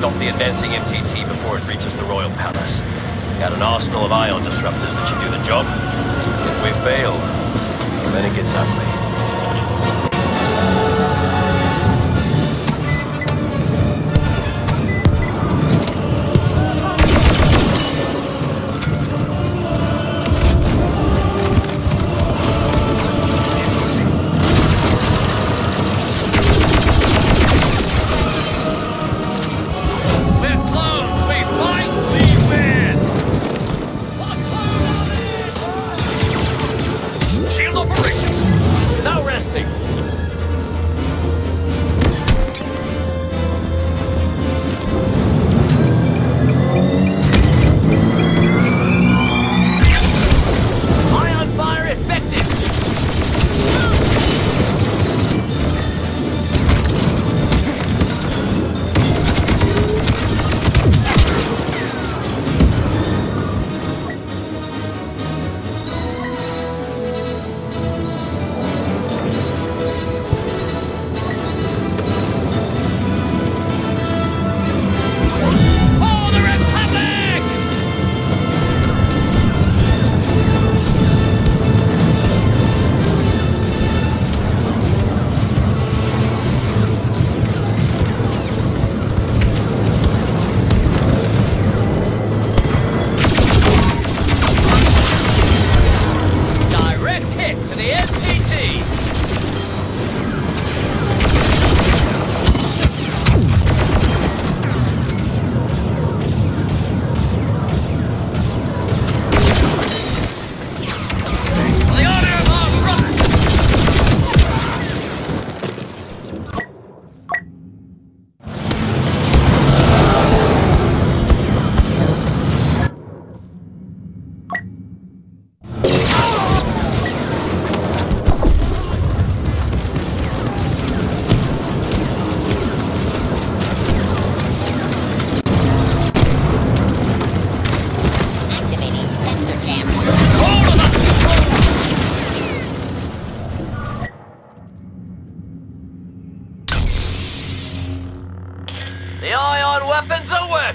stop the advancing MTT before it reaches the Royal Palace. Got an arsenal of ion disruptors that should do the job. If we fail, then it gets ugly.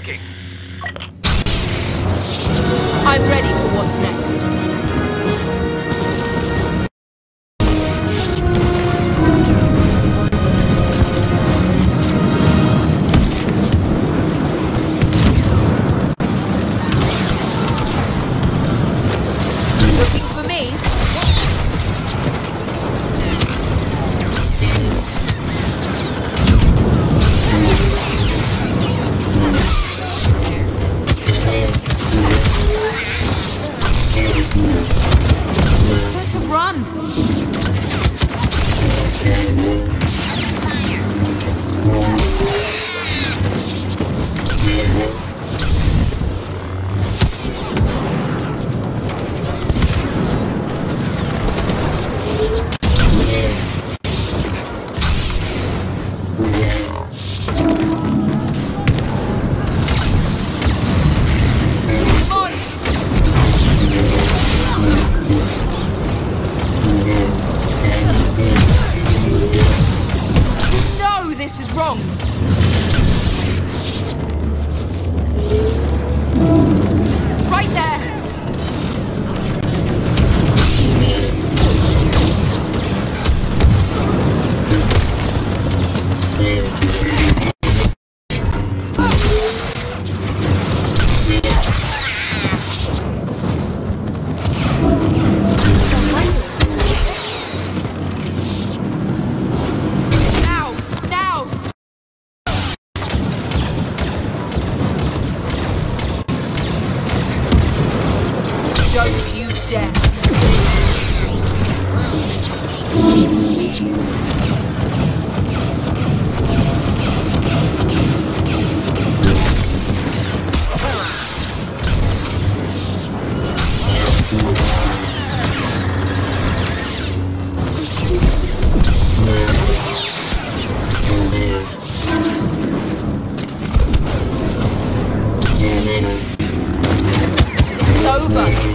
You It's over.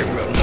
I will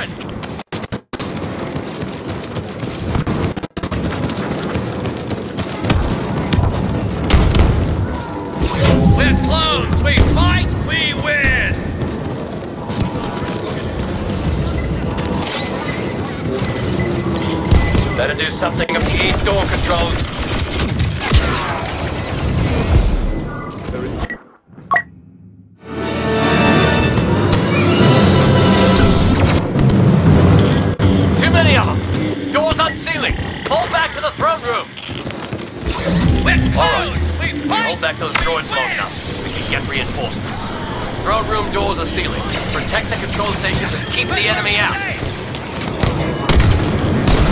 We're clones! We fight, we win! Better do something of East Door controls. We're. We. Hold back those droids long enough. We can get reinforcements. Throne room doors are sealing. Protect the control stations and keep the enemy out.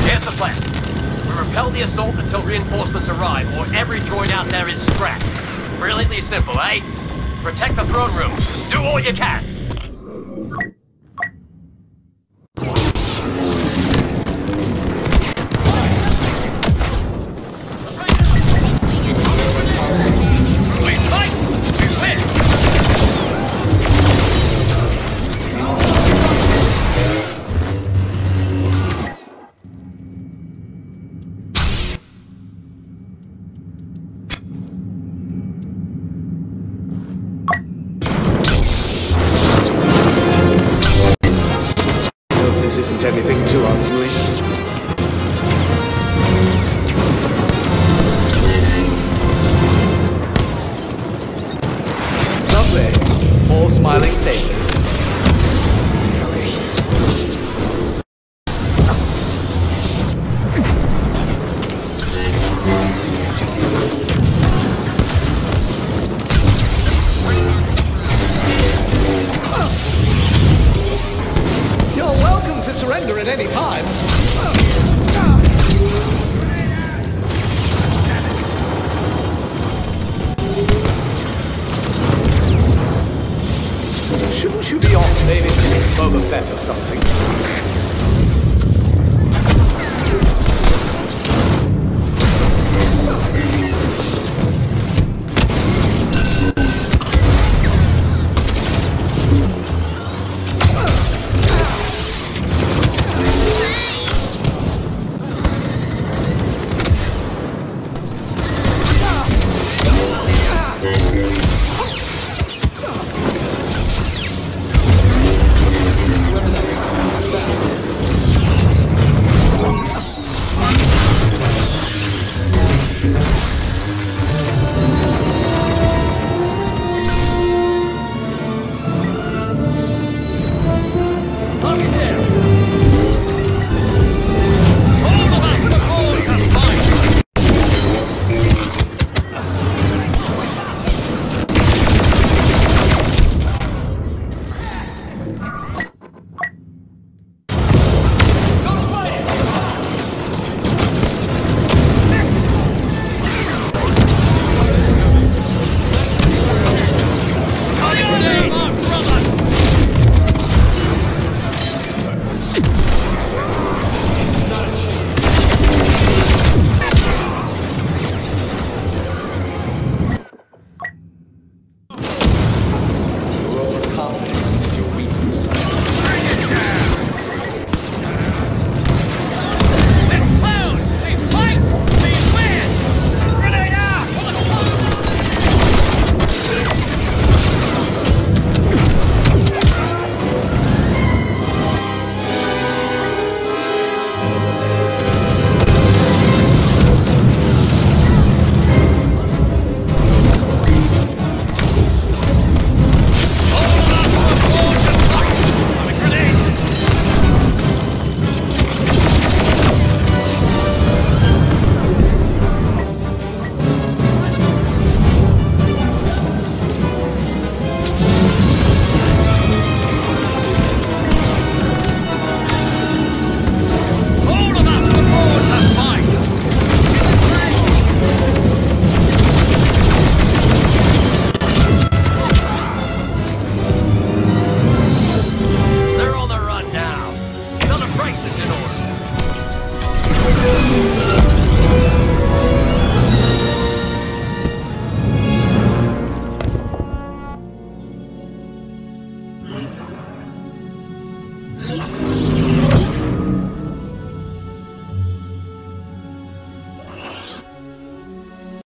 Here's the plan. We repel the assault until reinforcements arrive, or every droid out there is scrapped. Brilliantly simple, eh? Protect the throne room. Do all you can.